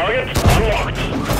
Target unlocked.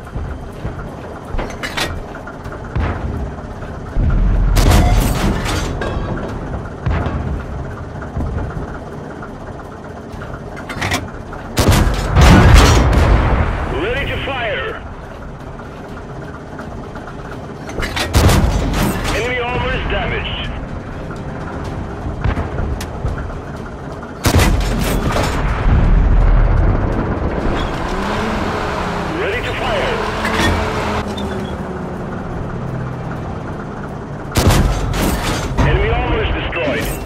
destroyed.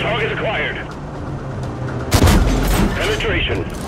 Target acquired. Penetration.